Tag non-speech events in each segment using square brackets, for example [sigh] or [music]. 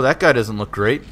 Oh, that guy doesn't look great.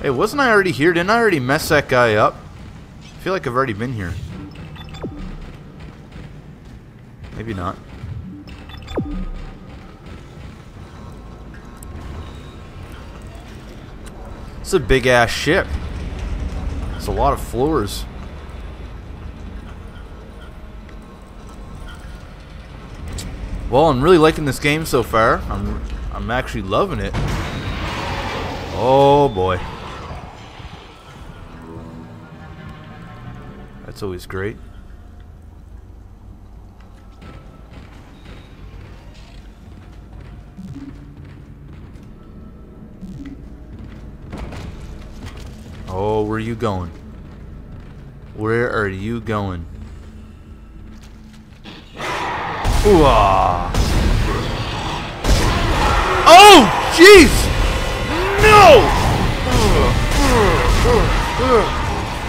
Hey, wasn't I already here? Didn't I already mess that guy up? I feel like I've already been here. Maybe not. It's a big ass ship. It's a lot of floors. Well, I'm really liking this game so far. I'm I'm actually loving it. Oh boy. That's always great. Oh, where are you going? Where are you going? Ooh ah. Oh, jeez! No!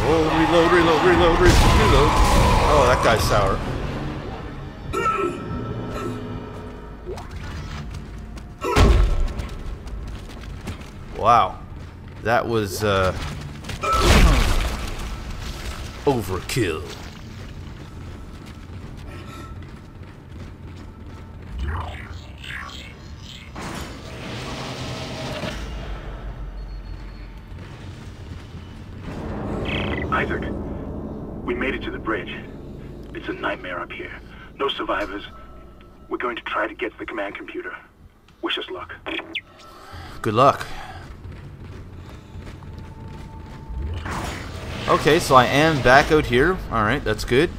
Oh, reload, reload, reload, reload. Oh, that guy's sour. Wow. That was, uh... Overkill. Try to get to the command computer. Wish us luck. Good luck. Okay, so I am back out here. Alright, that's good.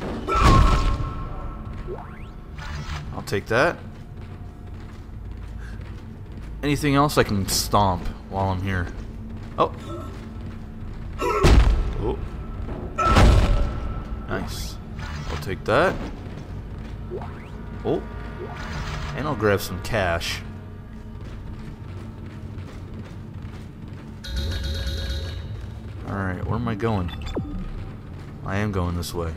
I'll take that. Anything else I can stomp while I'm here? Oh. Oh. Nice. I'll take that. Oh. And I'll grab some cash. Alright, where am I going? I am going this way.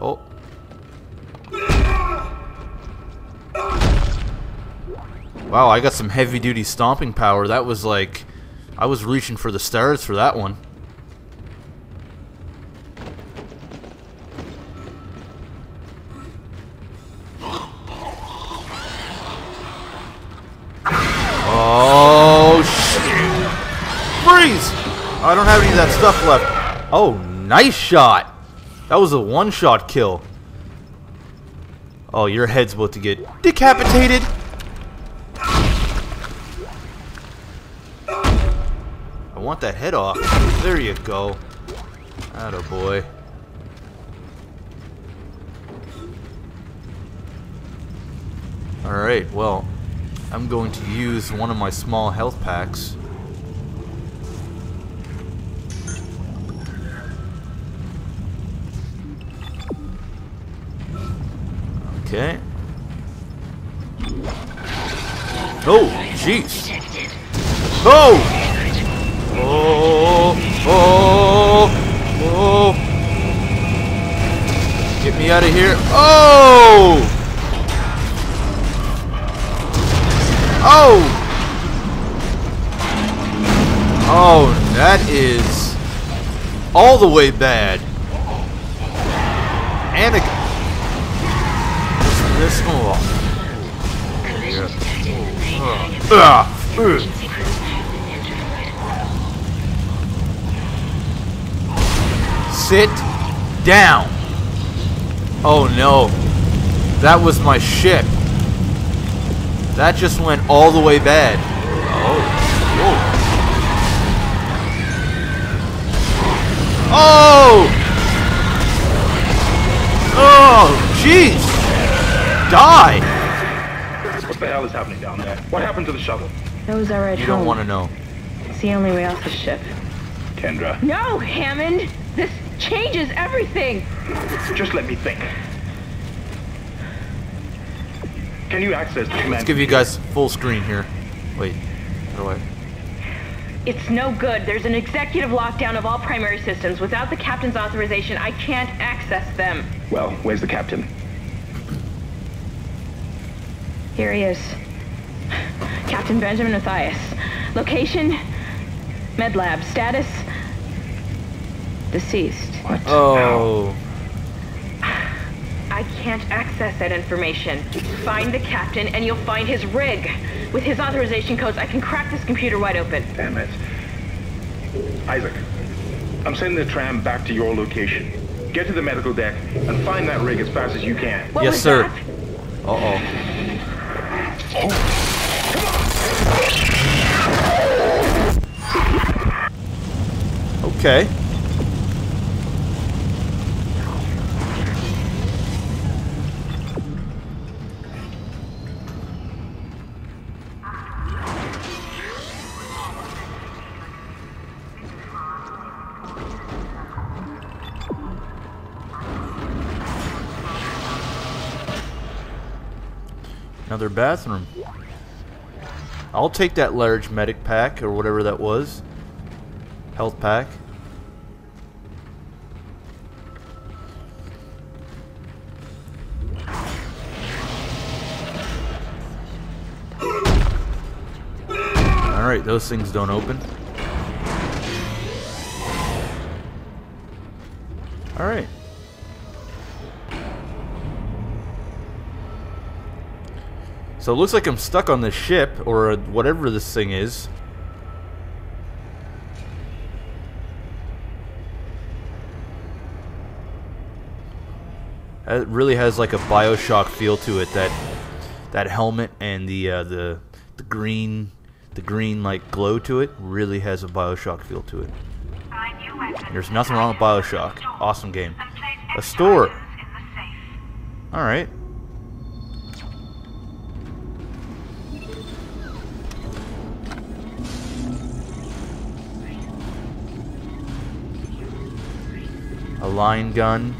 Oh. Wow, I got some heavy duty stomping power. That was like... I was reaching for the stars for that one. Oh, shit. Freeze! I don't have any of that stuff left. Oh, nice shot. That was a one-shot kill. Oh, your head's about to get decapitated. I want that head off. There you go. Atta boy. Alright, well, I'm going to use one of my small health packs. Okay. Oh, jeez. Oh! Oh! Oh! Oh! Get me out of here. Oh! Oh! Oh, that is all the way bad. And a, this oh. Yeah. Ah. Sit down. Oh no. That was my ship. That just went all the way bad. Oh. Whoa. Oh! Oh, jeez! Die! What the hell is happening down there? What happened to the shuttle? That was our ride You home. don't want to know. It's the only way off the ship. Kendra, No, Hammond! This changes everything! just let me think. Can you access the command? Let's give you guys full screen here. Wait, how do I? It's no good. There's an executive lockdown of all primary systems. Without the captain's authorization, I can't access them. Well, where's the captain? Here he is. Captain Benjamin Mathius. Location? Med lab. Status? Deceased. What? Oh. I can't access that information. Find the captain and you'll find his rig. With his authorization codes, I can crack this computer wide open. Damn it. Isaac, I'm sending the tram back to your location. Get to the medical deck and find that rig as fast as you can. What Yes, was sir. that? Uh-oh. Oh. Okay. Another bathroom. I'll take that large medic pack or whatever that was. Health pack. Alright, those things don't open. Alright. So it looks like I'm stuck on this ship, or whatever this thing is. It really has like a Bioshock feel to it. That that helmet and the uh, the the green the green like glow to it really has a Bioshock feel to it. There's nothing wrong with Bioshock. Awesome game. A store. All right. A line gun.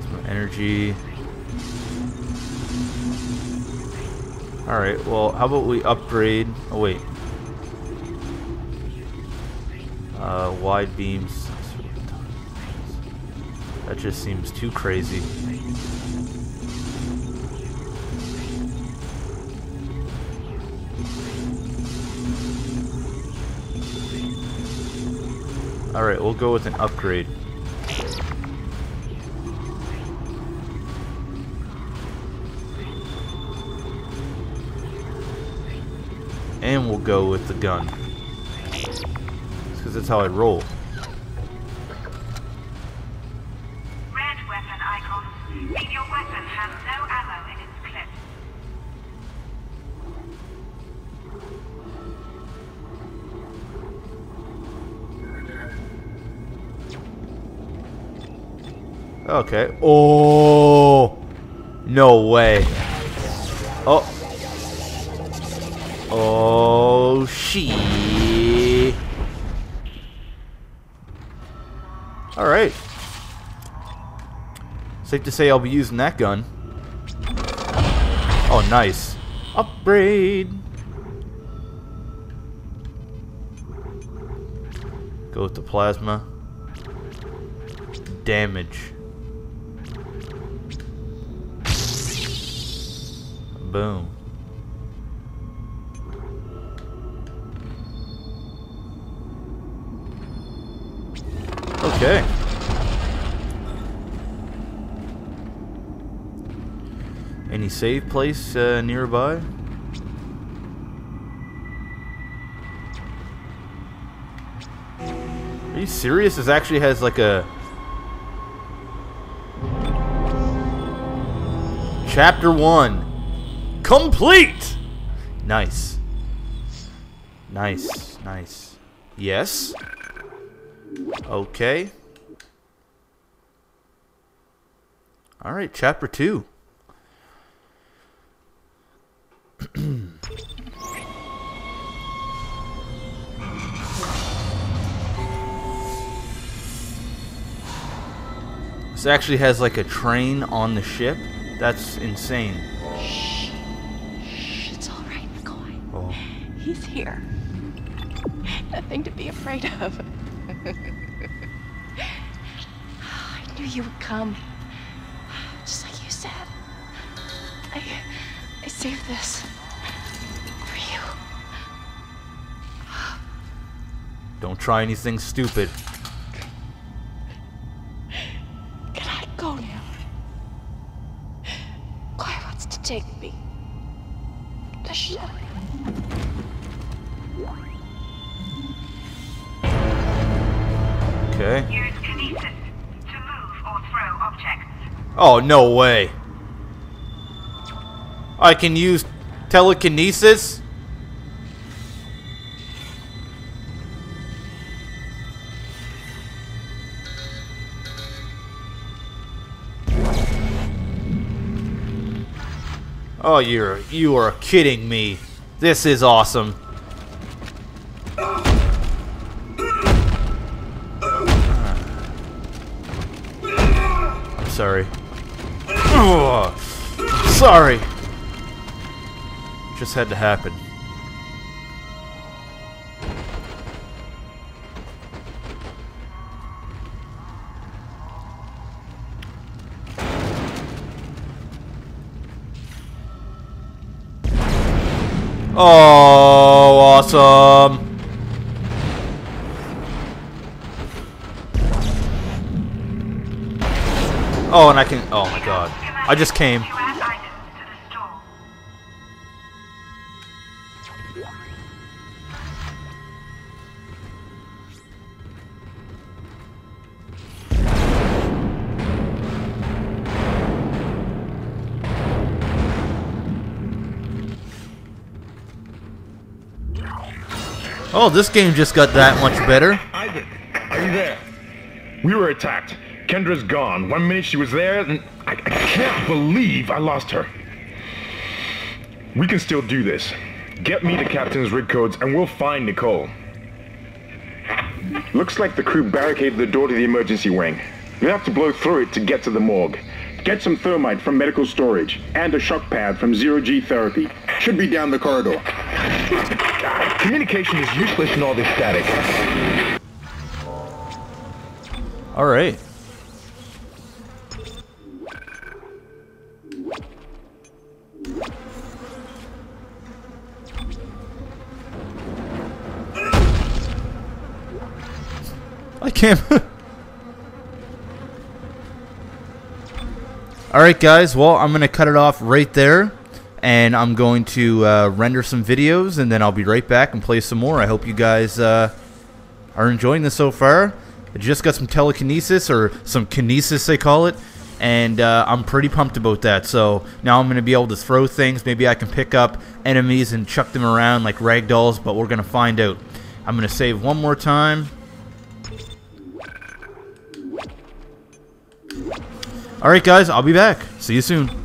Some energy. Alright, well, how about we upgrade... Oh, wait. Uh, wide beams. That just seems too crazy. Alright, we'll go with an upgrade. And we'll go with the gun. Because that's how I roll. Okay. Oh! No way. Oh. Oh, she. Alright. Safe to say I'll be using that gun. Oh, nice. Upgrade. Go with the plasma. Damage. Boom. Okay. Any save place uh, nearby? Are you serious? This actually has like a Chapter 1 Complete! Nice. Nice, nice. Yes. Okay. Alright, chapter 2. this actually has like a train on the ship. That's insane. He's here. Nothing to be afraid of. [laughs] I knew you would come. Just like you said. I I saved this for you. Don't try anything stupid. Can I go now? Wants to take me. The ship. Okay. Use kinesis to move or throw objects. Oh, no way. I can use telekinesis? Oh, you're you are kidding me. This is awesome. Sorry. Just had to happen. Oh, awesome. Oh, and I can. Oh my god. I just came. Oh, this game just got that much better. Isaac, are you there? We were attacked. Kendra's gone. One minute she was there, and I, I can't believe I lost her. We can still do this. Get me the captain's rig codes, and we'll find Nicole. Looks like the crew barricaded the door to the emergency wing. We have to blow through it to get to the morgue. Get some thermite from medical storage and a shock pad from Zero G Therapy. Should be down the corridor. Communication is useless in all this static. All right. I can't. [laughs] All right, guys. Well, I'm going to cut it off right there. And I'm going to uh, render some videos, and then I'll be right back and play some more. I hope you guys uh, are enjoying this so far. I just got some telekinesis, or some kinesis, they call it. And uh, I'm pretty pumped about that. So now I'm going to be able to throw things. Maybe I can pick up enemies and chuck them around like rag dolls, but we're going to find out. I'm going to save one more time. Alright, guys, I'll be back. See you soon.